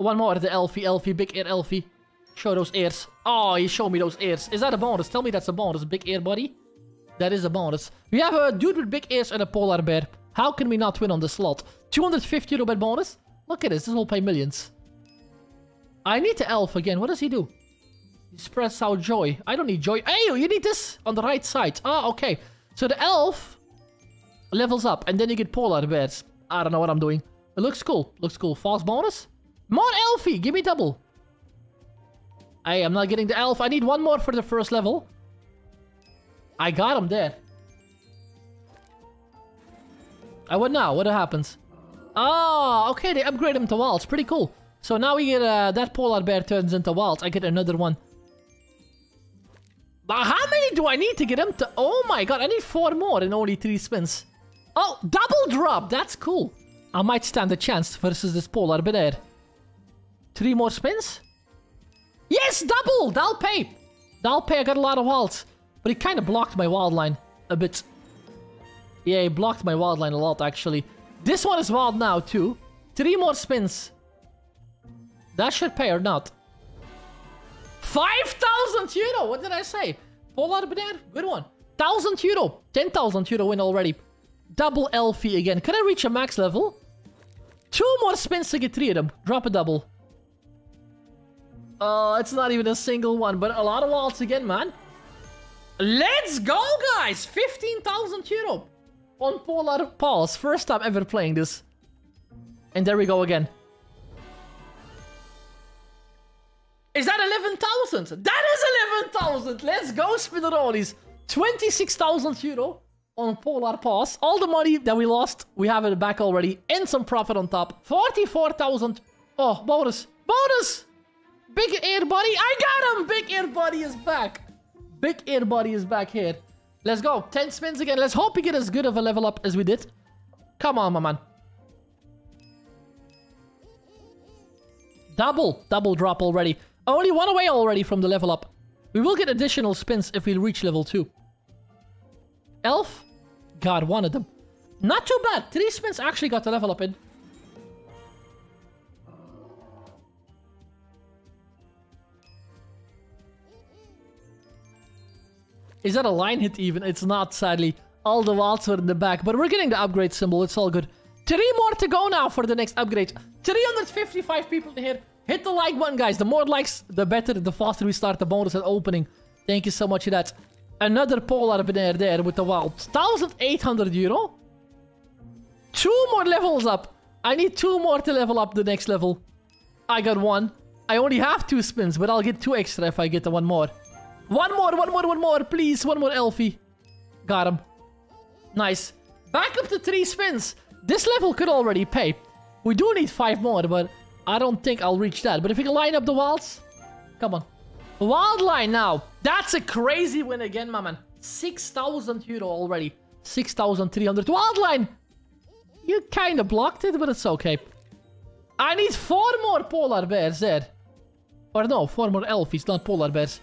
One more, the Elfie, Elfie, big ear Elfie. Show those ears. Oh, you show me those ears. Is that a bonus? Tell me that's a bonus. Big ear buddy. That is a bonus. We have a dude with big ears and a polar bear. How can we not win on the slot? 250 euro bet bonus? Look at this. This will pay millions. I need the elf again. What does he do? He spreads out joy. I don't need joy. Hey, you need this on the right side. Oh, okay. So the elf levels up and then you get polar bears. I don't know what I'm doing. It looks cool. Looks cool. False bonus? More Elfie! Give me double. Hey, I'm not getting the elf. I need one more for the first level. I got him there. I what now? What happens? Oh, okay, they upgrade him to Waltz. Pretty cool. So now we get uh, that polar bear turns into Waltz. I get another one. But how many do I need to get him to... Oh my god, I need four more in only three spins. Oh, double drop. That's cool. I might stand a chance versus this polar bear. Three more spins? Yes, double! That'll pay. That'll pay. I got a lot of wilds. But he kind of blocked my wild line a bit. Yeah, he blocked my wild line a lot, actually. This one is wild now, too. Three more spins. That should pay or not. 5,000 euro! What did I say? Polar Bear? Good one. 1,000 euro. 10,000 euro win already. Double Elfie again. Can I reach a max level? Two more spins to get three of them. Drop a double. Oh, it's not even a single one, but a lot of walls again, man. Let's go, guys! 15,000 euro on Polar Pulse. First time ever playing this. And there we go again. Is that 11,000? That is 11,000! Let's go, Spinneronis. 26,000 euro on Polar Pass. All the money that we lost, we have it back already. And some profit on top. 44,000. Oh, bonus. Bonus! Big Air Buddy. I got him! Big Air Buddy is back. Big Air Buddy is back here. Let's go. 10 spins again. Let's hope we get as good of a level up as we did. Come on, my man. Double. Double drop already. Only one away already from the level up. We will get additional spins if we reach level 2. Elf? God, one of them. Not too bad. Three spins actually got the level up in. Is that a line hit even? It's not, sadly. All the wilds were in the back, but we're getting the upgrade symbol. It's all good. Three more to go now for the next upgrade. 355 people in here. Hit the like button, guys. The more likes, the better. The faster we start the bonus at opening. Thank you so much for that. Another polar bear there with the wild. 1,800 euro. Two more levels up. I need two more to level up the next level. I got one. I only have two spins, but I'll get two extra if I get the one more. One more, one more, one more, please. One more Elfie. Got him. Nice. Back up to three spins. This level could already pay. We do need five more, but I don't think I'll reach that. But if we can line up the wilds... Come on. Wild line now. That's a crazy win again, my man. 6,000 euro already. 6,300. Wild line. You kind of blocked it, but it's okay. I need four more polar bears there. Or no, four more elfies, not polar bears.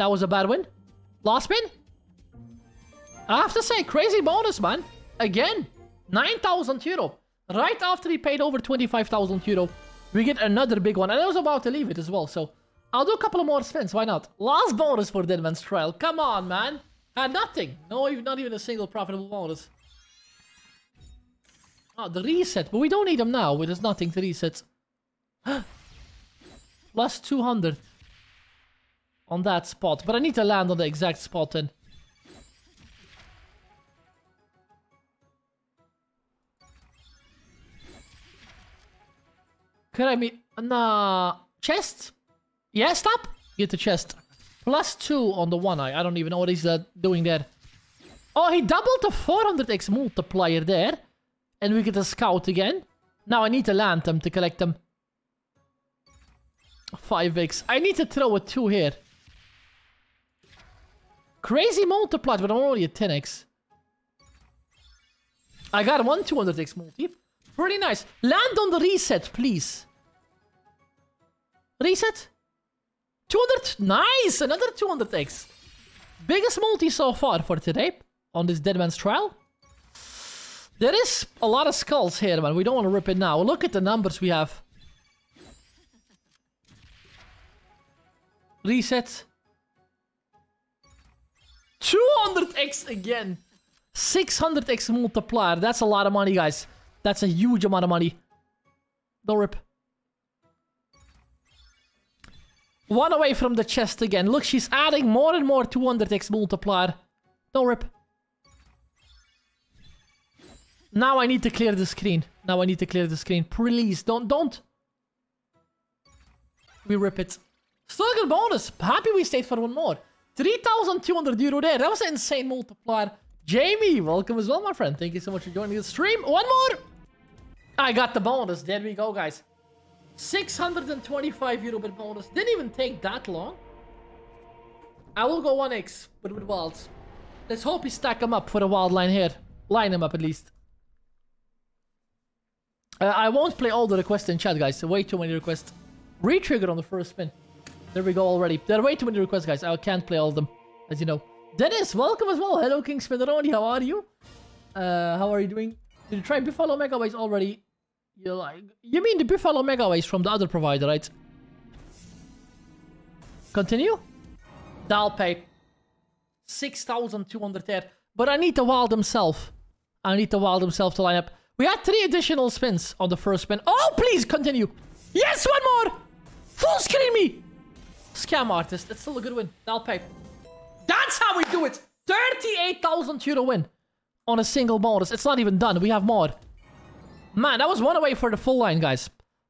That was a bad win. Last spin. I have to say, crazy bonus, man. Again, 9,000 euro. Right after he paid over 25,000 euro, we get another big one. And I was about to leave it as well, so I'll do a couple of more spins. Why not? Last bonus for Deadman's Trial. Come on, man. And nothing. No, not even a single profitable bonus. Oh, the reset. But we don't need them now. There's nothing to reset. Plus 200 on that spot. But I need to land on the exact spot then. Could I meet... Nah... Chest? Yeah, stop! Get the chest. Plus two on the one eye. I don't even know what he's uh, doing there. Oh, he doubled the 400x multiplier there. And we get a scout again. Now I need to land them to collect them. 5x. I need to throw a 2 here. Crazy multiplier, but I'm only at 10x. I got one 200x multi. Pretty nice. Land on the reset, please. Reset. 200. Nice. Another 200x. Biggest multi so far for today on this Deadman's Trial. There is a lot of skulls here, man. We don't want to rip it now. Look at the numbers we have. Reset. 200x again. 600x multiplier. That's a lot of money, guys. That's a huge amount of money. Don't rip. One away from the chest again. Look, she's adding more and more 200x multiplier. Don't rip. Now I need to clear the screen. Now I need to clear the screen. Please, don't, don't. We rip it. Still good bonus. Happy we stayed for one more. 3,200 euro there. That was an insane multiplier. Jamie, welcome as well, my friend. Thank you so much for joining the stream. One more. I got the bonus. There we go, guys. 625 euro bit bonus. Didn't even take that long. I will go 1x, but with wilds. Let's hope we stack them up for the wild line here. Line them up at least. Uh, I won't play all the requests in chat, guys. Way too many requests. Retrigger on the first spin. There we go already. There are way too many requests, guys. I can't play all of them, as you know. Dennis, welcome as well. Hello, King Spinneroni. How are you? Uh, how are you doing? Did you try Buffalo Megaways already? You like? You mean the Buffalo Megaways from the other provider, right? Continue. I'll pay 6,200 there. But I need the wild himself. I need the wild himself to line up. We had three additional spins on the first spin. Oh, please continue. Yes, one more. Full screen me. Scam artist. That's still a good win. I'll pay. That's how we do it. 38,000 euro win on a single bonus. It's not even done. We have more. Man, that was one away for the full line, guys.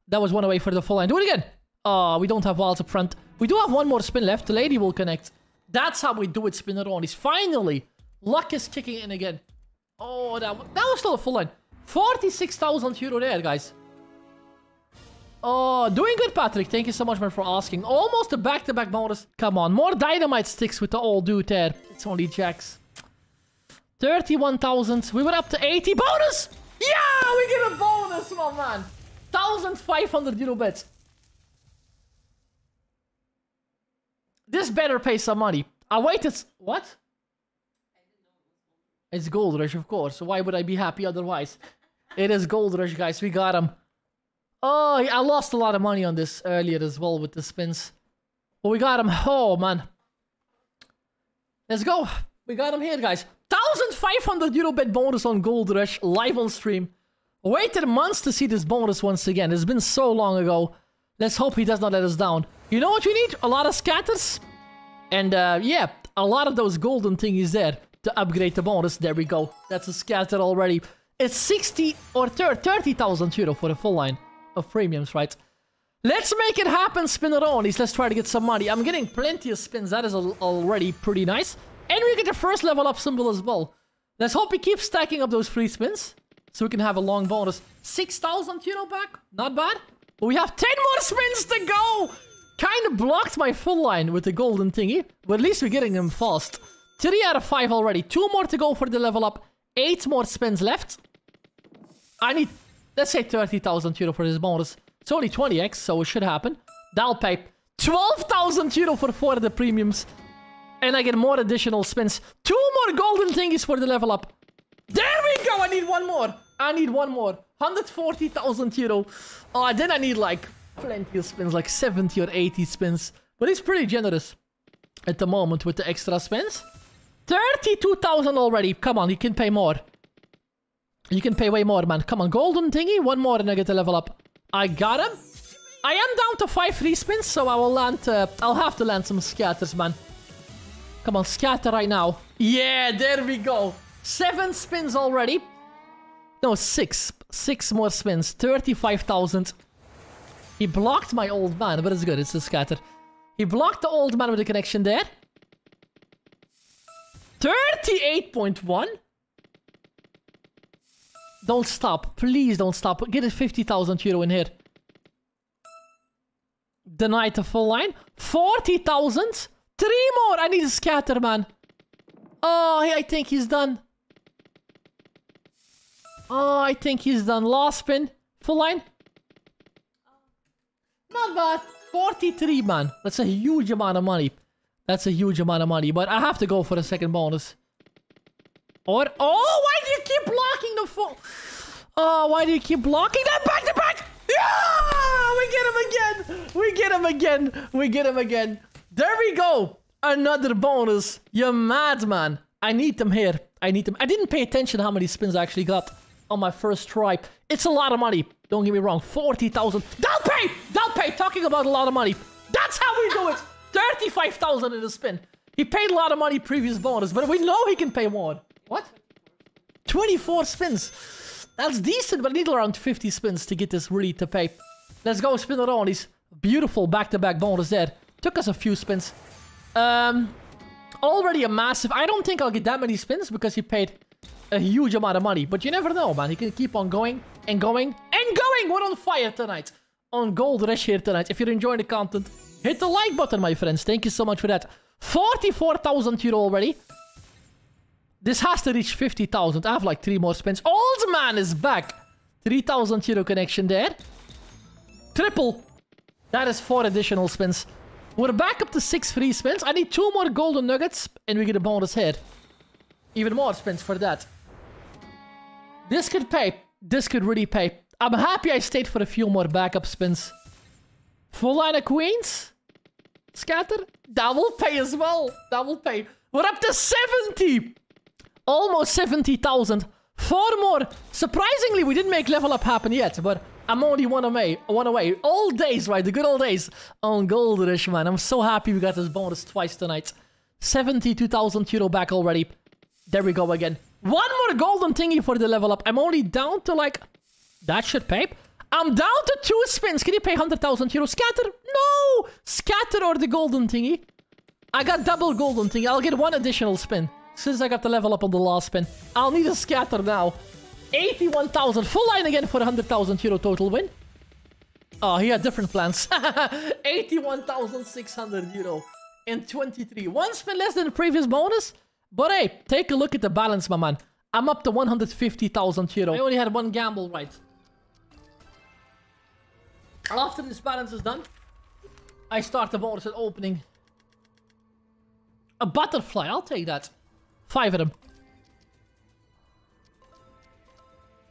That was one away for the full line. Do it again. Oh, we don't have wilds up front. We do have one more spin left. The lady will connect. That's how we do it, Spinneronis. Finally, luck is kicking in again. Oh, that, that was still a full line. 46,000 euro there, guys. Oh, doing good, Patrick. Thank you so much, man, for asking. Almost a back-to-back -back bonus. Come on, more dynamite sticks with the old dude there. It's only jacks. 31,000. We were up to 80. Bonus! Yeah, we get a bonus, my man. 1,500 euro bets. This better pay some money. I waited. What? It's Gold Rush, of course. Why would I be happy otherwise? It is Gold Rush, guys. We got him. Oh, I lost a lot of money on this earlier as well with the spins. But we got him. Oh, man. Let's go. We got him here, guys. 1,500 euro bet bonus on Gold Rush live on stream. Waited months to see this bonus once again. It's been so long ago. Let's hope he does not let us down. You know what we need? A lot of scatters. And uh, yeah, a lot of those golden thingies there to upgrade the bonus. There we go. That's a scatter already. It's 60 or 30,000 euro for the full line of premiums, right? Let's make it happen, Spinneronis. Let's try to get some money. I'm getting plenty of spins. That is already pretty nice. And we get the first level up symbol as well. Let's hope we keep stacking up those free spins. So we can have a long bonus. 6,000 euro back. Not bad. But we have 10 more spins to go. Kind of blocked my full line with the golden thingy. But at least we're getting them fast. 3 out of 5 already. 2 more to go for the level up. 8 more spins left. I need Let's say 30,000 euro for this bonus. It's only 20x, so it should happen. That'll pay 12,000 euro for four of the premiums. And I get more additional spins. Two more golden thingies for the level up. There we go! I need one more. I need one more. 140,000 euro. Oh, then I need like plenty of spins, like 70 or 80 spins. But it's pretty generous at the moment with the extra spins. 32,000 already. Come on, you can pay more. You can pay way more, man. Come on, golden thingy. One more and I get a level up. I got him. I am down to five free spins, so I will land... Uh, I'll have to land some scatters, man. Come on, scatter right now. Yeah, there we go. Seven spins already. No, six. Six more spins. 35,000. He blocked my old man, but it's good. It's a scatter. He blocked the old man with the connection there. 38.1? Don't stop. Please don't stop. Get a 50,000 euro in here. The full line. 40,000? Three more. I need a scatter, man. Oh, I think he's done. Oh, I think he's done. Last spin. Full line. Not bad. 43, man. That's a huge amount of money. That's a huge amount of money. But I have to go for the second bonus. Or... Oh, why do you keep blocking the full... Oh, why do you keep blocking that back to back? Yeah! We get him again! We get him again! We get him again! There we go. Another bonus. You madman. I need them here. I need them. I didn't pay attention how many spins I actually got on my first try. It's a lot of money. Don't get me wrong. 40,000. Don't pay! Don't pay! Talking about a lot of money. That's how we do it. 35,000 in a spin. He paid a lot of money previous bonus, but we know he can pay more. What? 24 spins. That's decent, but I need around 50 spins to get this really to pay. Let's go spin it on. These beautiful back-to-back -back bonus there. Took us a few spins. Um, already a massive... I don't think I'll get that many spins because he paid a huge amount of money. But you never know, man. He can keep on going and going and going. We're on fire tonight. On Gold Rush here tonight. If you're enjoying the content, hit the like button, my friends. Thank you so much for that. 44,000 euro already. This has to reach 50,000. I have like three more spins. Old man is back. 3,000 euro connection there. Triple. That is four additional spins. We're back up to six free spins. I need two more golden nuggets and we get a bonus here. Even more spins for that. This could pay. This could really pay. I'm happy I stayed for a few more backup spins. Full line of queens. Scatter. That will pay as well. That will pay. We're up to 70. Almost 70,000. Four more. Surprisingly, we didn't make level up happen yet, but I'm only one away. One away. Old days, right? The good old days on Gold Rush, man. I'm so happy we got this bonus twice tonight. 72,000 euro back already. There we go again. One more golden thingy for the level up. I'm only down to like... That should pay. I'm down to two spins. Can you pay 100,000 euro? Scatter? No! Scatter or the golden thingy. I got double golden thingy. I'll get one additional spin. Since I got the level up on the last spin. I'll need a scatter now. 81,000. Full line again for 100,000 euro total win. Oh, he had different plans. 81,600 euro in 23. One spin less than the previous bonus. But hey, take a look at the balance, my man. I'm up to 150,000 euro. I only had one gamble right. After this balance is done, I start the bonus at opening. A butterfly, I'll take that. Five of them.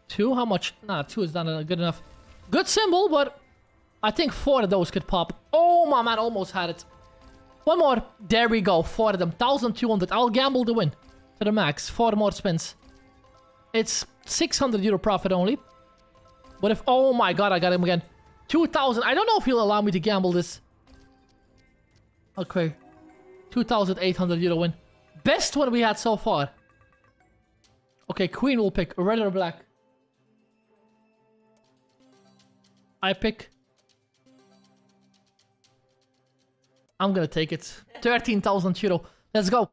Two? How much? Nah, two is not good enough. Good symbol, but I think four of those could pop. Oh, my man almost had it. One more. There we go. Four of them. 1,200. I'll gamble the win. To the max. Four more spins. It's 600 euro profit only. But if... Oh my god, I got him again. 2,000. I don't know if he'll allow me to gamble this. Okay. 2,800 euro win. Best one we had so far. Okay, queen will pick. Red or black? I pick... I'm gonna take it. 13,000 euro. Let's go.